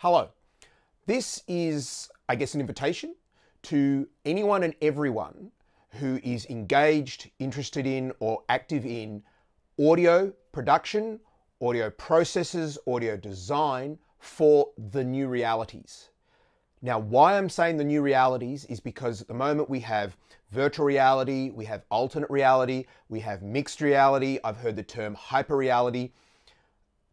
Hello. This is, I guess, an invitation to anyone and everyone who is engaged, interested in, or active in audio production, audio processes, audio design for the new realities. Now, why I'm saying the new realities is because at the moment we have virtual reality, we have alternate reality, we have mixed reality. I've heard the term hyper reality.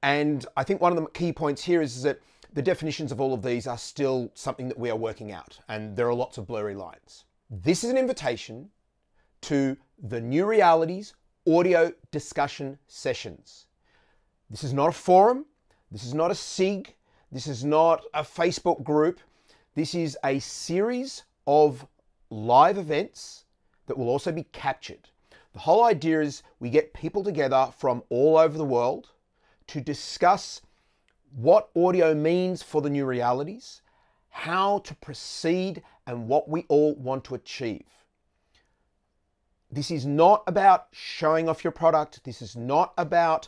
And I think one of the key points here is, is that the definitions of all of these are still something that we are working out, and there are lots of blurry lines. This is an invitation to the New Realities audio discussion sessions. This is not a forum, this is not a SIG, this is not a Facebook group. This is a series of live events that will also be captured. The whole idea is we get people together from all over the world to discuss what audio means for the new realities, how to proceed, and what we all want to achieve. This is not about showing off your product. This is not about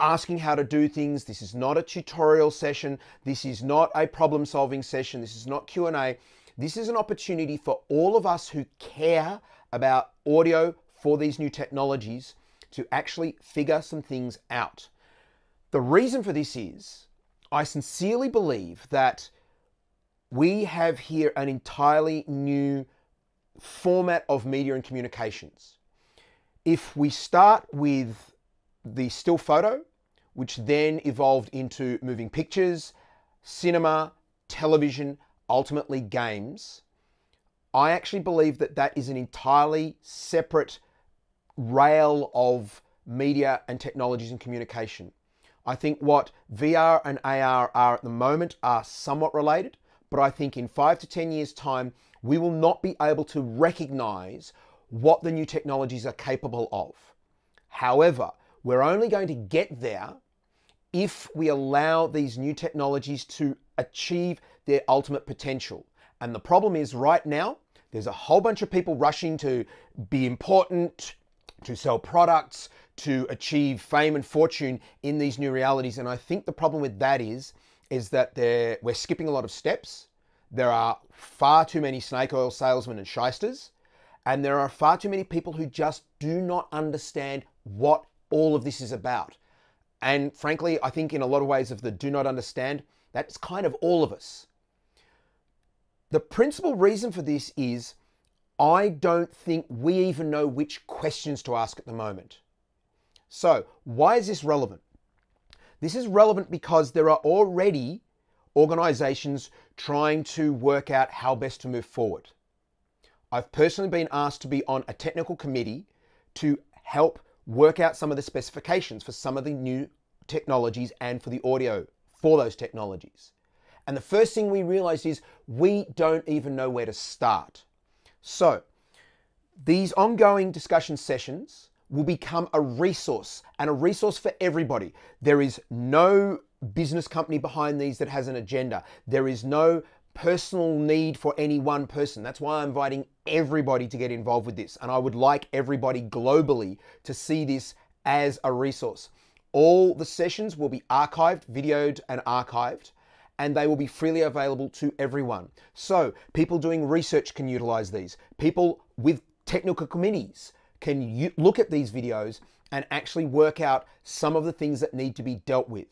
asking how to do things. This is not a tutorial session. This is not a problem solving session. This is not Q&A. This is an opportunity for all of us who care about audio for these new technologies to actually figure some things out. The reason for this is I sincerely believe that we have here an entirely new format of media and communications. If we start with the still photo, which then evolved into moving pictures, cinema, television, ultimately games, I actually believe that that is an entirely separate rail of media and technologies and communication. I think what VR and AR are at the moment are somewhat related, but I think in five to 10 years' time, we will not be able to recognize what the new technologies are capable of. However, we're only going to get there if we allow these new technologies to achieve their ultimate potential. And the problem is right now, there's a whole bunch of people rushing to be important, to sell products, to achieve fame and fortune in these new realities. And I think the problem with that is, is that we're skipping a lot of steps. There are far too many snake oil salesmen and shysters, and there are far too many people who just do not understand what all of this is about. And frankly, I think in a lot of ways of the do not understand, that's kind of all of us. The principal reason for this is I don't think we even know which questions to ask at the moment. So, why is this relevant? This is relevant because there are already organizations trying to work out how best to move forward. I've personally been asked to be on a technical committee to help work out some of the specifications for some of the new technologies and for the audio for those technologies. And the first thing we realized is we don't even know where to start. So, these ongoing discussion sessions will become a resource and a resource for everybody. There is no business company behind these that has an agenda. There is no personal need for any one person. That's why I'm inviting everybody to get involved with this. And I would like everybody globally to see this as a resource. All the sessions will be archived, videoed, and archived, and they will be freely available to everyone. So, people doing research can utilize these. People with technical committees can look at these videos and actually work out some of the things that need to be dealt with.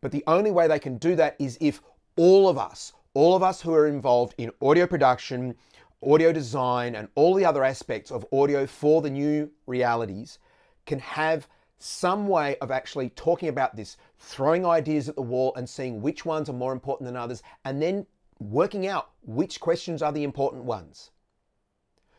But the only way they can do that is if all of us, all of us who are involved in audio production, audio design, and all the other aspects of audio for the new realities can have some way of actually talking about this, throwing ideas at the wall and seeing which ones are more important than others, and then working out which questions are the important ones.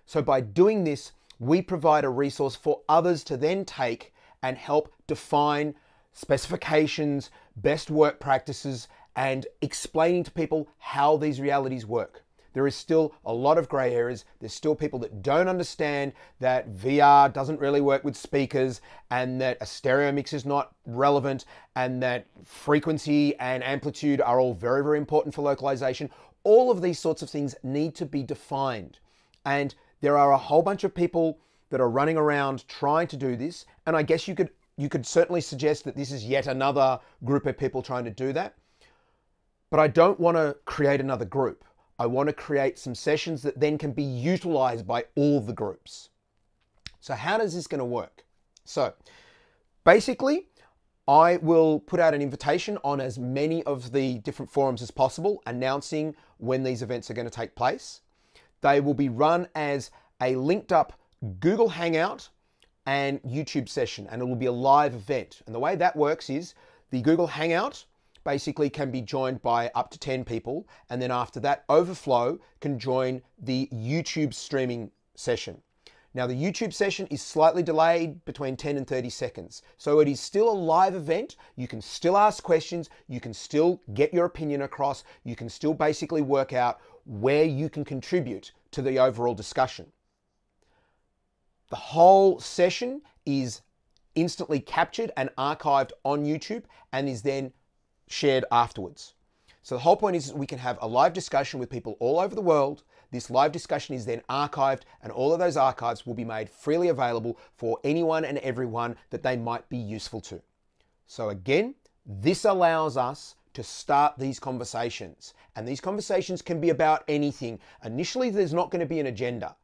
So by doing this, we provide a resource for others to then take and help define specifications, best work practices, and explaining to people how these realities work. There is still a lot of grey areas. There's still people that don't understand that VR doesn't really work with speakers and that a stereo mix is not relevant and that frequency and amplitude are all very, very important for localization. All of these sorts of things need to be defined. And there are a whole bunch of people that are running around trying to do this, and I guess you could you could certainly suggest that this is yet another group of people trying to do that. But I don't want to create another group. I want to create some sessions that then can be utilized by all the groups. So how does this going to work? So basically, I will put out an invitation on as many of the different forums as possible, announcing when these events are going to take place. They will be run as a linked up Google Hangout and YouTube session, and it will be a live event. And the way that works is the Google Hangout basically can be joined by up to 10 people, and then after that, Overflow can join the YouTube streaming session. Now the YouTube session is slightly delayed between 10 and 30 seconds. So it is still a live event. You can still ask questions. You can still get your opinion across. You can still basically work out where you can contribute to the overall discussion. The whole session is instantly captured and archived on YouTube and is then shared afterwards. So the whole point is we can have a live discussion with people all over the world. This live discussion is then archived and all of those archives will be made freely available for anyone and everyone that they might be useful to. So again, this allows us to start these conversations. And these conversations can be about anything. Initially, there's not going to be an agenda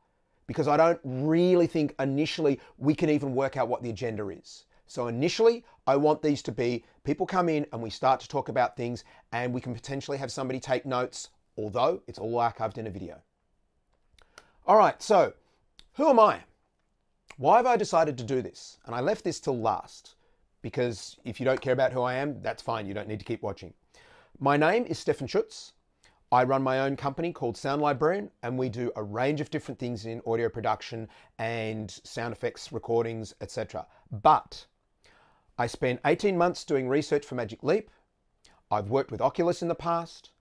because I don't really think initially we can even work out what the agenda is. So initially, I want these to be people come in and we start to talk about things and we can potentially have somebody take notes, although it's all archived in a video. All right, so who am I? Why have I decided to do this? And I left this till last because if you don't care about who I am, that's fine. You don't need to keep watching. My name is Stephan Schutze. I run my own company called Sound Librarian, and we do a range of different things in audio production and sound effects recordings, etc. But I spent 18 months doing research for Magic Leap. I've worked with Oculus in the past.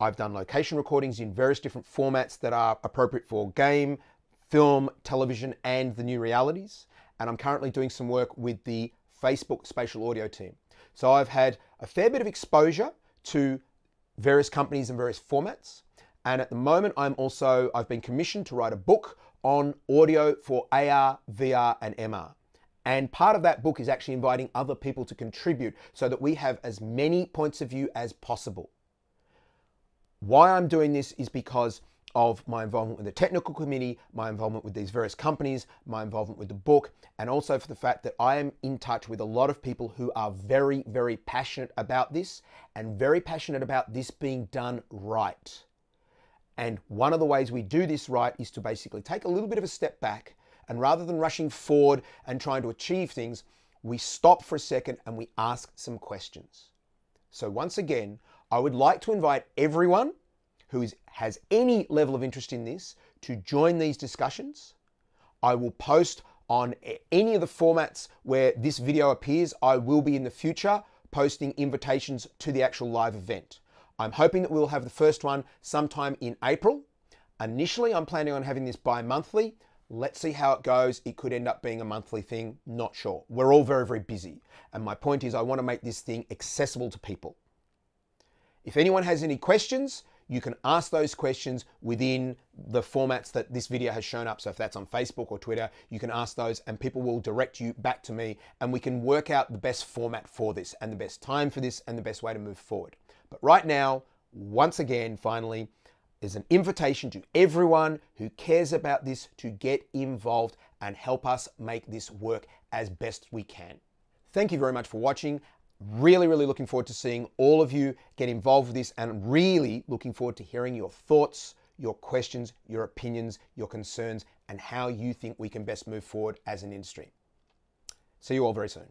I've done location recordings in various different formats that are appropriate for game, film, television, and the new realities. And I'm currently doing some work with the Facebook spatial audio team. So I've had a fair bit of exposure to various companies and various formats. And at the moment, I'm also, I've been commissioned to write a book on audio for AR, VR, and MR. And part of that book is actually inviting other people to contribute so that we have as many points of view as possible. Why I'm doing this is because of my involvement with the technical committee, my involvement with these various companies, my involvement with the book, and also for the fact that I am in touch with a lot of people who are very, very passionate about this and very passionate about this being done right. And one of the ways we do this right is to basically take a little bit of a step back and rather than rushing forward and trying to achieve things, we stop for a second and we ask some questions. So, once again, I would like to invite everyone who is, has any level of interest in this to join these discussions. I will post on any of the formats where this video appears. I will be in the future posting invitations to the actual live event. I'm hoping that we'll have the first one sometime in April. Initially, I'm planning on having this bi monthly. Let's see how it goes. It could end up being a monthly thing, not sure. We're all very, very busy. And my point is, I want to make this thing accessible to people. If anyone has any questions, you can ask those questions within the formats that this video has shown up. So if that's on Facebook or Twitter, you can ask those and people will direct you back to me and we can work out the best format for this and the best time for this and the best way to move forward. But right now, once again, finally, is an invitation to everyone who cares about this to get involved and help us make this work as best we can. Thank you very much for watching. Really, really looking forward to seeing all of you get involved with this and really looking forward to hearing your thoughts, your questions, your opinions, your concerns, and how you think we can best move forward as an industry. See you all very soon.